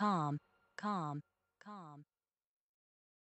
calm, calm.